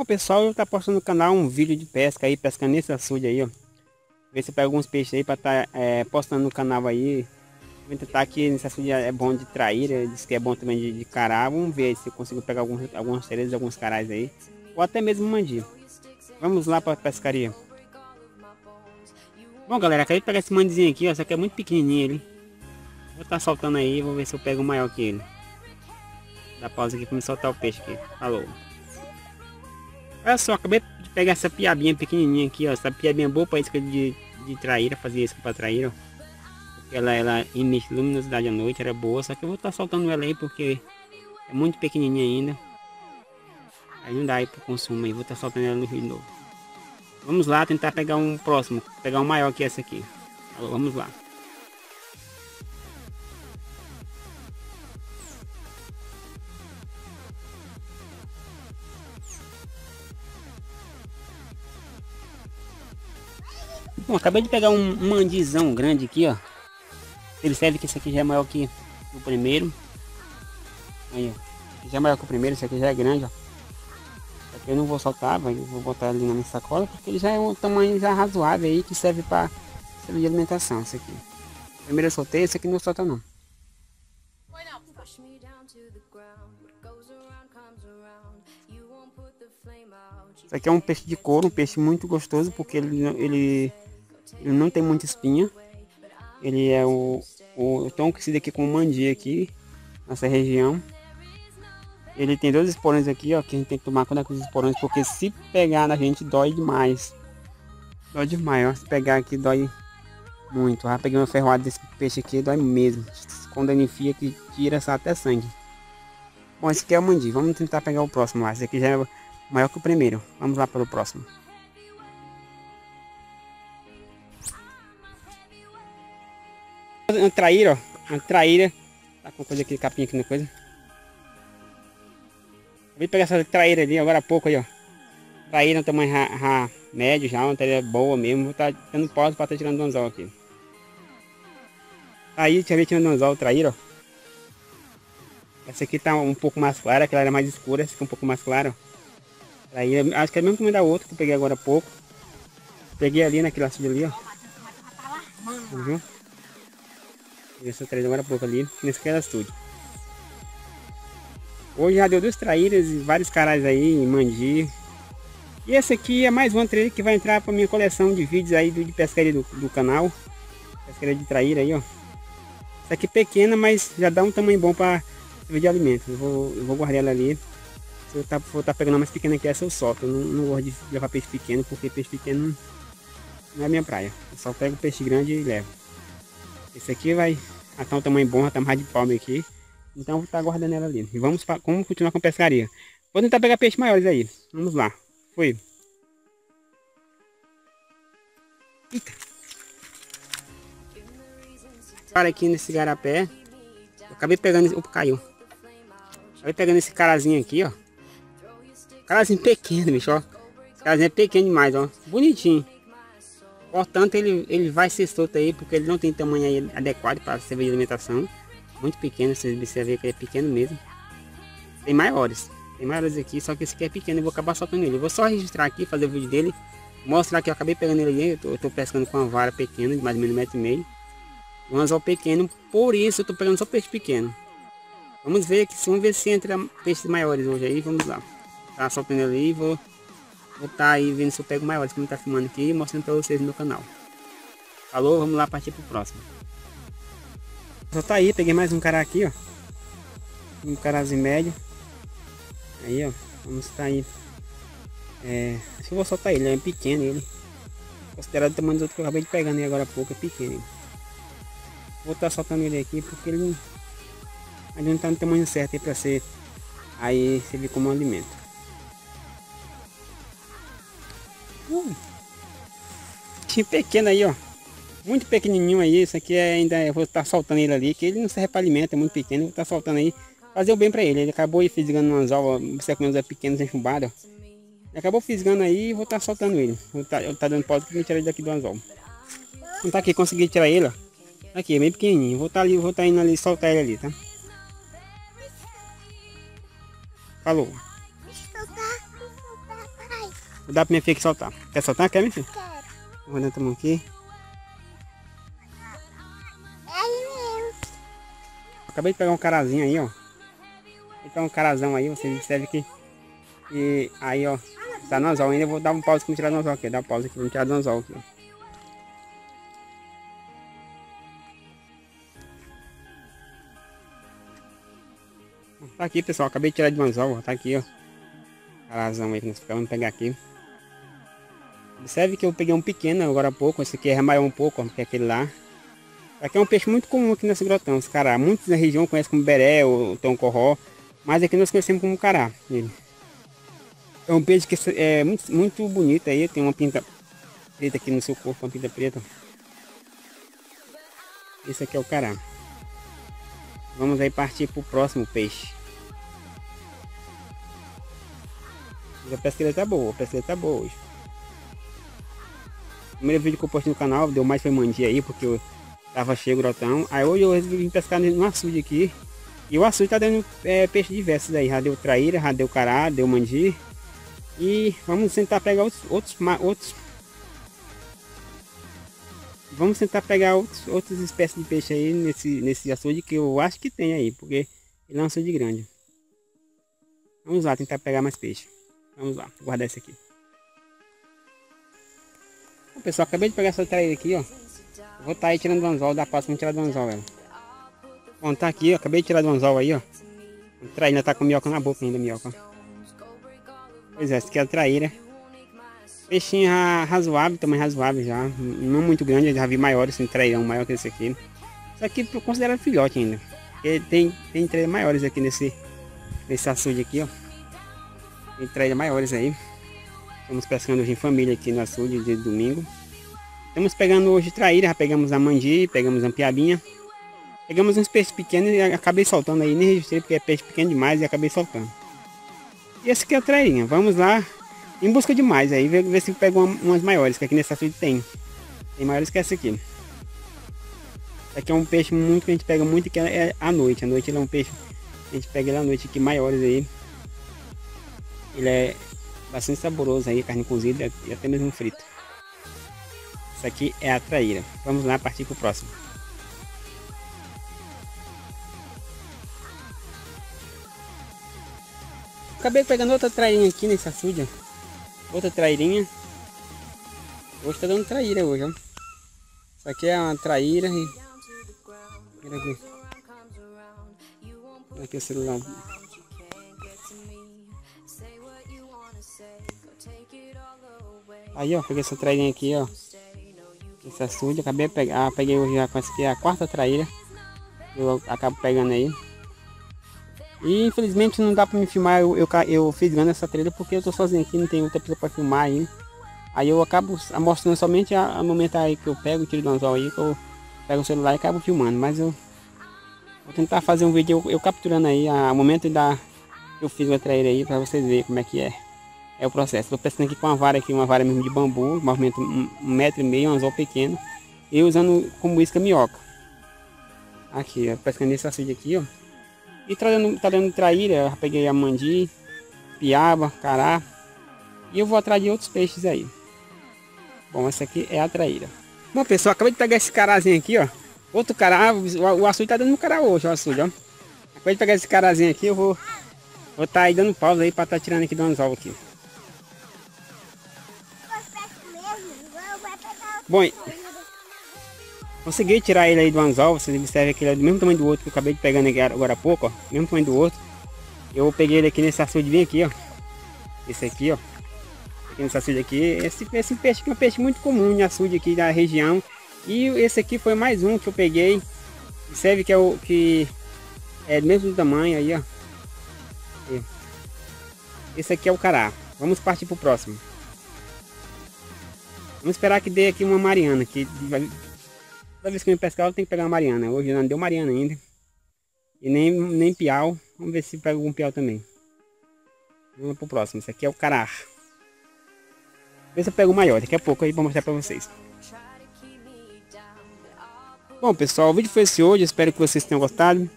Bom pessoal, eu tá postando no canal um vídeo de pesca aí, pescando nesse açude aí, ó. Ver se eu pego alguns peixes aí para tá, é, postando no canal aí. Vou tentar aqui nesse açude é bom de traíra, diz que é bom também de, de cará. Vamos ver se eu consigo pegar alguns, algumas sereias, alguns carais aí. Ou até mesmo mandi. Vamos lá para pescaria. Bom galera, acabei de pegar esse mandizinho aqui, ó. Só que é muito pequenininho ele. Vou estar tá soltando aí, vou ver se eu pego maior que ele. Dá pausa aqui para me soltar o peixe aqui. Falou. Olha só, acabei de pegar essa piabinha pequenininha aqui, ó. Essa piabinha boa para isca de, de traíra, fazer isso para traíra, ela, ela emite luminosidade à noite, era boa. Só que eu vou estar tá soltando ela aí porque é muito pequenininha ainda. Aí não dá aí para consumo aí, vou estar tá soltando ela no rio de novo. Vamos lá tentar pegar um próximo, pegar um maior que esse aqui. Vamos lá. Bom, acabei de pegar um, mandizão grande aqui, ó. Ele serve que esse aqui já é maior que o primeiro. Aí, ó. Já é maior que o primeiro, esse aqui já é grande, ó. Aqui eu não vou soltar, vou botar ali na minha sacola, porque ele já é um tamanho já razoável aí, que serve para servir de alimentação, esse aqui. Primeiro eu soltei, esse aqui não solta não. Esse aqui é um peixe de couro, um peixe muito gostoso, porque ele, ele ele não tem muita espinha. Ele é o, o tão conhecido aqui como mandi aqui, nessa região. Ele tem dois esporões aqui, ó, que a gente tem que tomar cuidado com os esporões, porque se pegar na gente dói demais. Dói demais, ó. Se pegar aqui dói muito. Já peguei uma ferroada desse peixe aqui, dói mesmo. Quando ele enfia que tira até sangue. Bom, esse aqui é o mandi. Vamos tentar pegar o próximo lá. Esse aqui já é maior que o primeiro. Vamos lá pelo próximo. Uma traíra, ó. Uma traíra. Tá com coisa aqui, capinha aqui na coisa. Vou pegar essa traíra ali agora há pouco aí, ó. Traíra no tamanho ra, ra, médio já, uma traíra boa mesmo. Vou tá dando pausa para estar tá tirando o anzol aqui. Aí, deixa eu ver tirando o anzol, traíra, ó. Essa aqui tá um pouco mais clara, aquela era mais escura, essa aqui é um pouco mais clara. Traíra, acho que é mesmo me dá outra que eu peguei agora há pouco. Peguei ali naquele açude ali, ó. Uhum. Essa traíra agora pouco ali, nesse que estúdio. Hoje já deu duas traíras e vários caras aí, mandi. E esse aqui é mais uma traíra que vai entrar para minha coleção de vídeos aí de pescaria do, do canal. Pescaria de traíra aí, ó. Essa aqui é pequena, mas já dá um tamanho bom para servir de alimento. Eu vou, eu vou guardar ela ali. Se eu tá, for tá pegando mais pequena que essa, eu solto. Eu não, não gosto de levar peixe pequeno, porque peixe pequeno não é minha praia. Eu só pego peixe grande e levo. Esse aqui vai até um tamanho bom, já tá mais de palma aqui. Então vou estar tá guardando ela ali. E vamos, pra, vamos continuar com pescaria. Vou tentar pegar peixes maiores aí. Vamos lá. Foi. Eita. Para aqui nesse garapé. Eu acabei pegando... Opa, caiu. Acabei pegando esse carazinho aqui, ó. Carazinho pequeno, bicho, ó. Esse carazinho é pequeno demais, ó. Bonitinho. Portanto, ele, ele vai ser solto aí, porque ele não tem tamanho adequado para servir de alimentação. Muito pequeno, vocês observam que ele é pequeno mesmo. Tem maiores. Tem maiores aqui, só que esse aqui é pequeno, eu vou acabar soltando ele. Eu vou só registrar aqui, fazer o vídeo dele. Mostrar que eu acabei pegando ele ali, eu tô, eu tô pescando com uma vara pequena, de mais ou menos um metro e meio. Um anzol pequeno, por isso eu tô pegando só peixe pequeno. Vamos ver aqui, vamos ver se entra peixes maiores hoje aí, vamos lá. Tá soltando ele ali, vou Vou estar tá aí vendo se eu pego maiores, como tá filmando aqui mostrando para vocês no meu canal. Falou, vamos lá partir pro próximo. Só tá aí, peguei mais um cara aqui, ó. Um carazinho médio. Aí, ó. Vamos estar tá aí. É, que eu vou soltar ele, é pequeno ele. Considerado o tamanho do outro que eu acabei de pegar né, agora há pouco, é pequeno ele. Vou estar tá soltando ele aqui porque ele ainda não tá no tamanho certo aí para ser aí servir como alimento. Pequeno aí, ó. Muito pequenininho aí. Isso aqui é ainda eu vou estar tá soltando ele ali, que ele não serve para alimento, é muito pequeno. Vou estar tá soltando aí, fazer o bem para ele. Ele acabou fisgando umas ovas, você com é pequenas enxumbadas. Ele acabou fisgando aí e vou estar tá soltando ele. Vou tá, tá dando pausa para me tirar ele daqui do anzol. Então tá aqui, consegui tirar ele, ó. Aqui, bem pequenininho. Vou estar tá ali, vou estar tá indo ali soltar ele ali, tá? Falou. Vou dar pra minha filha que soltar. Quer soltar? Quer, minha filha? Quero. Vou dar a mão aqui. Acabei de pegar um carazinho aí, ó. Então um carazão aí, você observe que. E aí, ó. Tá no anzol ainda. Eu vou dar um pause aqui, tirar no anzol aqui. Dá pause aqui, vamos tirar do anzol aqui, ó. Tá aqui, pessoal. Acabei de tirar de um anzol, Tá aqui, ó. Carazão aí que nós ficamos. Vamos pegar aqui. Observe que eu peguei um pequeno agora há pouco. Esse aqui é maior um pouco, que é aquele lá. Aqui é um peixe muito comum aqui nesse grotão. Esse cará. Muitos na região conhecem como beré ou toncorró. Mas aqui nós conhecemos como cará. Ele. É um peixe que é muito, muito bonito aí. Tem uma pinta preta aqui no seu corpo. Uma pinta preta. Esse aqui é o cará. Vamos aí partir para o próximo peixe. A pesquisa tá boa, a pesquisa tá boa hoje. Primeiro vídeo que eu postei no canal, deu mais foi mandia aí, porque eu tava cheio grotão. Aí hoje eu resolvi pescar no açude aqui. E o açude tá dando é, peixe diversos aí. Já deu traíra, já deu cará, deu mandi. E vamos tentar pegar outros, outros, outros Vamos tentar pegar outros, outras espécies de peixe aí nesse, nesse açude que eu acho que tem aí, porque ele é um açude grande. Vamos lá tentar pegar mais peixe. Vamos lá, guardar esse aqui. Pessoal, acabei de pegar essa traíra aqui, ó. Vou estar tá aí tirando o anzol, da próxima tirar do anzol, velho. Bom, tá aqui, ó. Acabei de tirar do anzol aí, ó. A traíra tá com minhoca na boca ainda, minhoca. Pois é, essa aqui é a traíra. Peixinho razoável, tamanho razoável já. Não muito grande, eu já vi maiores, assim, trairão maior que esse aqui. Isso aqui eu considero filhote ainda. Porque tem, tem traíra maiores aqui nesse, nesse açude aqui, ó. Tem traíra maiores aí. Estamos pescando hoje em família aqui no açude de domingo. Estamos pegando hoje traíra, já pegamos a mandi, pegamos a piabinha. Pegamos uns peixes pequenos e acabei soltando aí, nem registrei porque é peixe pequeno demais e acabei soltando. E esse aqui é a. Vamos lá em busca de mais aí, ver, ver se pego umas maiores, que aqui nessa açude tem. Tem maiores que essa aqui. Esse aqui é um peixe muito que a gente pega muito que é à noite. À noite ele é um peixe, a gente pega ele à noite aqui maiores aí. Ele é bastante saboroso aí, carne cozida e até mesmo frito. Isso aqui é a traíra. Vamos lá partir para o próximo. Acabei pegando outra trairinha aqui nesse açude. Outra trairinha. Hoje tá dando traíra hoje, ó. Isso aqui é uma traíra e... Olha aqui. Olha aqui o celular. Aí, ó, peguei essa trairinha aqui, ó. Essa açude, acabei de pegar, ah, peguei hoje já com essa aqui, a quarta traíra. Eu acabo pegando aí. E infelizmente não dá pra me filmar, eu, eu, eu fiz grande essa trilha porque eu tô sozinho aqui, não tem outra pessoa pra filmar aí. Aí eu acabo mostrando somente a, a momento aí que eu pego, tiro do anzol aí, que eu pego o celular e acabo filmando. Mas eu vou tentar fazer um vídeo eu, eu capturando aí a, a momento da eu fiz a traíra aí pra vocês verem como é que é. É o processo. Tô pescando aqui com uma vara aqui, uma vara mesmo de bambu, movimento um, um metro e meio, um anzol pequeno. E usando como isca minhoca. Aqui, ó, pescando nesse açude aqui, ó. E tá dando, tá dando traíra, peguei a mandi, piaba, cará. E eu vou atrás de outros peixes aí. Bom, essa aqui é a traíra. Bom, pessoal, acabei de pegar esse carazinho aqui, ó. Outro cará, o, o açude tá dando no cará hoje, o açude, ó. Acabei de pegar esse carazinho aqui, eu vou... Vou tá aí dando pausa aí pra tá tirando aqui do anzol aqui. Bom, consegui tirar ele aí do anzol, vocês observam que ele é do mesmo tamanho do outro que eu acabei de pegar agora há pouco, ó. Mesmo tamanho do outro. Eu peguei ele aqui nesse açude bem aqui, ó. Esse aqui, ó. Aqui nesse açude aqui. Esse, esse peixe aqui é um peixe muito comum em açude aqui da região. E esse aqui foi mais um que eu peguei. Observe que é o que é do mesmo tamanho aí, ó. Esse aqui é o cará. Vamos partir pro próximo. Vamos esperar que dê aqui uma mariana. Que toda vez que eu pescar eu tenho que pegar uma mariana. Hoje não deu mariana ainda. E nem, nem piau. Vamos ver se pega algum piau também. Vamos pro próximo. Esse aqui é o carar. Vê se eu pego o maior. Daqui a pouco aí vou mostrar pra vocês. Bom pessoal, o vídeo foi esse hoje. Espero que vocês tenham gostado.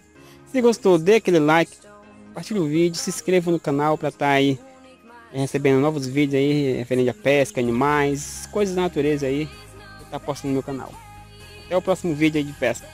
Se gostou, dê aquele like. Compartilhe o vídeo. Se inscreva no canal para estar tá aí recebendo novos vídeos aí referente a pesca, animais, coisas da natureza aí. Que tá postando no meu canal. Até o próximo vídeo aí de pesca.